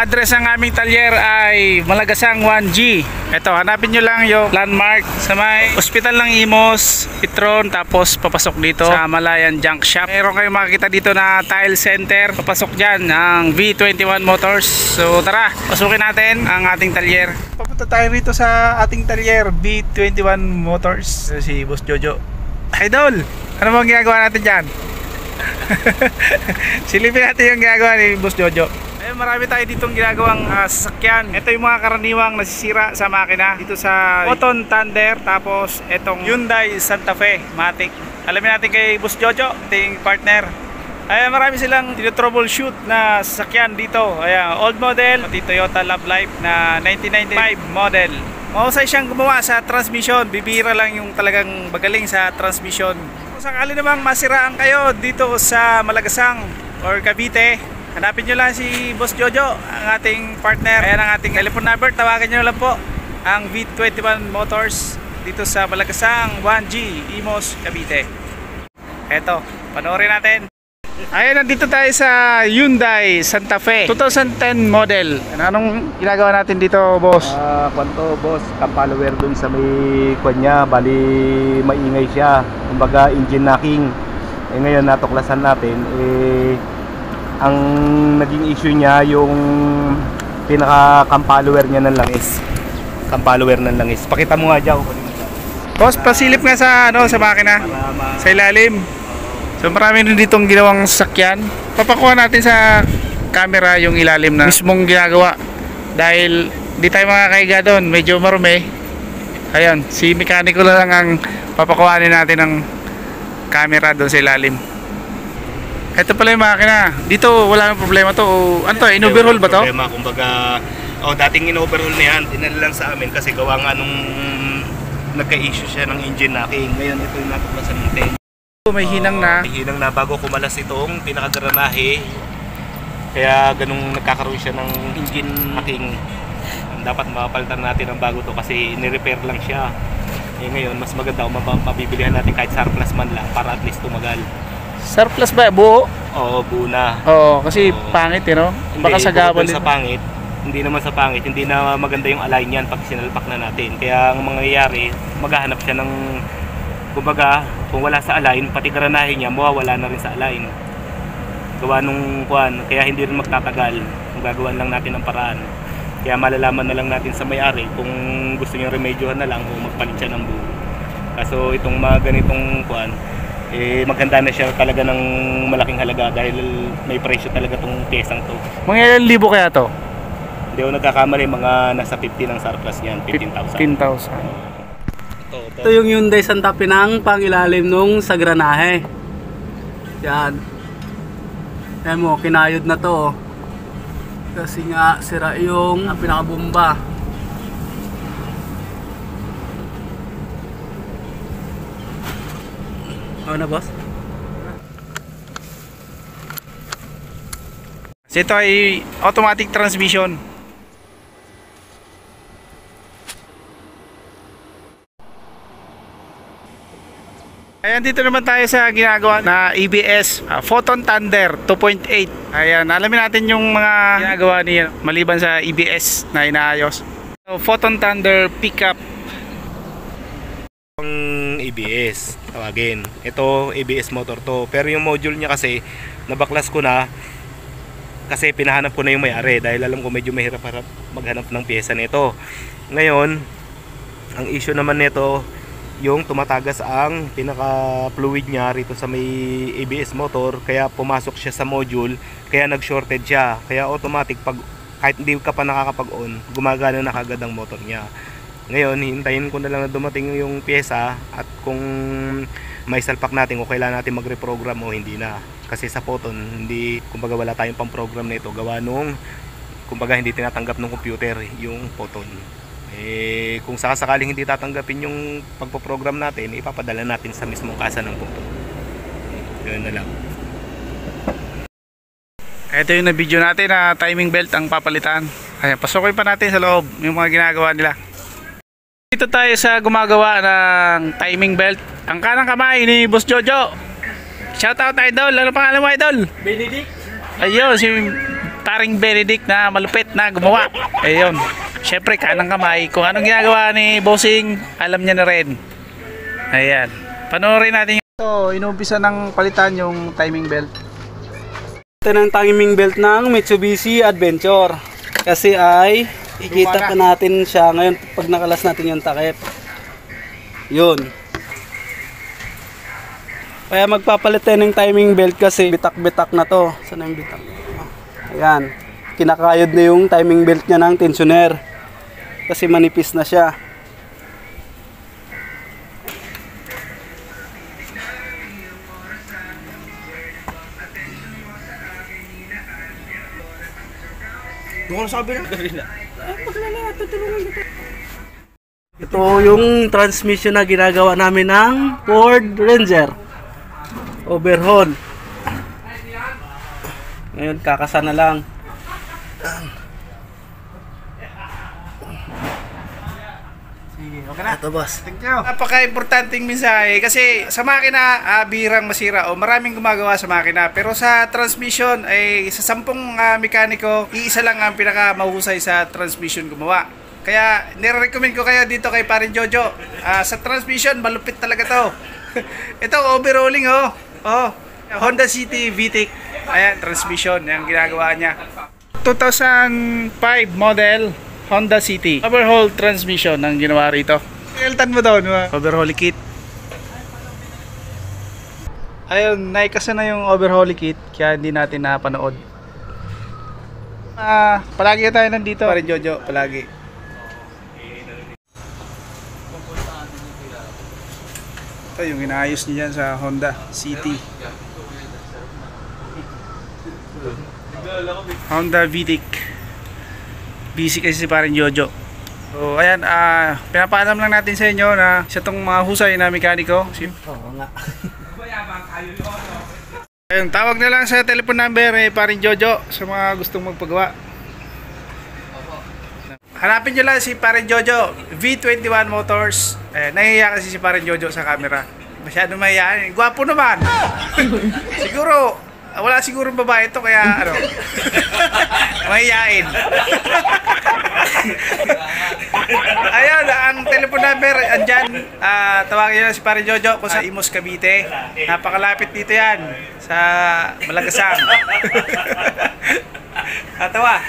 Address ng aming talyer ay Malagasang 1G. Ito, hanapin nyo lang yung landmark sa may Hospital ng Imos, Petron, tapos papasok dito sa Malayan Junk Shop. Meron kayong makikita dito na tile center. Papasok dyan ang V21 Motors. So tara, pasukin natin ang ating talyer. Papunta tayo rito sa ating talyer, V21 Motors. Si Boss Jojo. Idol, ano bang ginagawa natin dyan? Silipin natin yung ginagawa ni Boss Jojo. Ayun, marami tayo ditong ginagawang ah, sasakyan. Ito yung mga karaniwang nasisira sa makina dito sa Cotton Thunder tapos itong Hyundai Santa Fe Matic. Alamin natin kay Boss Jojo, ating partner. Ay marami silang troubleshoot na sasakyan dito. Ayan, old model, pati Toyota Love Life na 1995 model. Mahusay siyang gumawa sa transmission. Bibira lang yung talagang magaling sa transmission. Kung sakali namang masiraan kayo dito sa Malagasang or Cavite, hanapin nyo lang si Boss Jojo, ang ating partner. Ayan ang ating telephone number. Tawagan nyo lang po ang V21 Motors dito sa Malagasang 1G, Imos, Cavite. Eto, panoorin natin. Ayun, nandito tayo sa Hyundai Santa Fe 2010 model. Anong ginagawa natin dito, boss? Ah, kwanto boss, kampalower dun sa may kanya, bali maingay siya. Kumbaga engine knocking. Eh ngayon natuklasan natin eh ang naging issue niya yung pinaka kampalower niya ng langis. Kampalower ng langis. Pakita mo nga dyan. Boss, pasilip nga sa ano sa makina, sa ilalim. So marami rin ditong ginawang sakyan. Papakuha natin sa camera yung ilalim na mismong ginagawa. Dahil di tayo makakaiga doon, medyo marumi. Ayun, si mekaniko lang ang papakuhanin natin ng camera doon sa ilalim. Ito pala yung makina. Dito wala nang problema to. O, Ano to? In-overhaul ba to? Problema, kumbaga, oh, dating in-overhaul na yan, dinala lang sa amin kasi gawa nga nung nagka-issue siya ng engine knocking. Ngayon ito yung natuklasan natin. May hinang na. May hinang na bago kumalas itong pinakagranahe. Kaya ganung nagkakaroon siya ng engine hacking. Dapat mapalitan natin ng bago to kasi ni-repair lang siya. Eh ngayon, mas maganda kung mapa- mabibilihan natin kahit surplus man lang para at least tumagal. Surplus ba? Buo? Oo, buo na. Oo, kasi Oo. pangit eh, no? Hindi, Baka sa bukod gabal dun sa pangit, hindi naman sa pangit, hindi na maganda yung align yan pag sinalpak na natin. Kaya ang mangyayari, maghahanap siya ng, kumbaga, kung wala sa align, pati granahe niya, mawawala na rin sa align. Gawa nung kuan, kaya hindi rin magtatagal kung gagawan lang natin ng paraan. Kaya malalaman na lang natin sa may-ari kung gusto niya remedyohan na lang o magpalit siya ng buo. Kaso itong mga ganitong kuan, eh maganda na siya talaga ng malaking halaga dahil may presyo talaga tong pyesang to. Mga ilang libo kaya to? Hindi ako nagkakamali, mga nasa 50 ng surplus niyan, 15,000. 15,000. Ito, Ito yung Hyundai Santa Fe ng pangilalim nung sa granahe. Yan. Yan mo, kinayod na to. oh. Kasi nga, sira yung pinakabomba. Ano na boss? So ito ay automatic transmission. Ayan, dito naman tayo sa ginagawa na EBS, ah, Photon Thunder 2.8. Ayan, alamin natin yung mga ginagawa niya maliban sa EBS na inaayos. So, Photon Thunder pickup. Ang ABS, tawagin. Ito, ABS motor to. Pero yung module niya kasi, nabaklas ko na kasi pinahanap ko na yung may-ari dahil alam ko medyo mahirap-harap maghanap ng pyesa nito. Ngayon, ang issue naman nito, yung tumatagas ang pinaka fluid niya rito sa may ABS motor kaya pumasok siya sa module kaya nag-shorted siya kaya automatic pag kahit hindi ka pa nakakapag-on gumagana na kagad ang motor niya ngayon hintayin ko na lang na dumating yung pyesa at kung may salpak natin kung kailangan natin magre-program o hindi na. Kasi sa photon hindi kumbaga wala tayong pang program na ito. Gawa nung kumbaga hindi tinatanggap ng computer yung photon. Eh kung sakasakaling hindi tatanggapin yung pagpo-program natin ipapadala natin sa mismong kasa ng photon. Ganoon na lang. Ito yung na-video natin na timing belt ang papalitan. Ayan, pasukin pa natin sa loob yung mga ginagawa nila. Dito tayo sa gumagawa ng timing belt. Ang kanang kamay ni Boss Jojo. Shout out idol. Ano pangalan mo idol? Benedict? Ayun, si paring Benedict na malupit na gumawa. Ayun. Siyempre, kanang kamay. Kung anong ginagawa ni Bossing, alam niya na rin. Ayan. Panoorin natin yung... Ito, inumpisa ng palitan yung timing belt. Ito ng timing belt ng Mitsubishi Adventure. Kasi ay ikita pa natin siya ngayon pag nakalas natin yung takip. Yun. Kaya magpapalit tayo ng timing belt kasi bitak-bitak na to. Saan na yung bitak? Ayan. Kinakayod na yung timing belt niya ng tensioner. Kasi manipis na siya. Ito yung transmission na ginagawa namin ng Ford Ranger. Overhaul. Ngayon, kakasa na lang. Sige, okay na. Ito, boss. Thank you. Napaka-importanting mensahe kasi sa makina, ah, bihirang masira o maraming gumagawa sa makina. Pero sa transmission, ay sa sampung ah, mekaniko, iisa lang ang pinaka mahusay sa transmission gumawa. Kaya nire-recommend ko kayo dito kay Parin Jojo. Ah, sa transmission, malupit talaga to. Ito, overhauling oh. Oh, Honda City VTEC. Ayan, transmission. Yung ginagawa niya. 2005 model Honda City. Overhaul transmission ang ginawa rito. Eltan mo doon, mga overhaul kit. Ayun, naikasa na yung overhaul kit kaya hindi natin napanood. Ah, palagi tayo nandito. Parin Jojo, palagi. Ito yung inaayos niya dyan sa Honda City. Honda VTEC. Busy kasi si parin Jojo. So, ayan, ah, pinapaalam lang natin sa inyo na isa tong mga husay na mekaniko. Oo nga. Ayun, tawag na lang sa telephone number eh, parin Jojo sa mga gustong magpagawa. Hanapin nyo lang si parin Jojo, V21 Motors. Eh, nahihiya kasi si parin Jojo sa camera. Masyado mahihiya. Gwapo naman. siguro, wala siguro babae ito kaya ano, mahihiyain. Ayun, ang telephone number andyan. Ah, tawagin nyo lang si Pare Jojo kung sa Imos Cavite. Napakalapit dito yan sa Malagasang. Tatawa.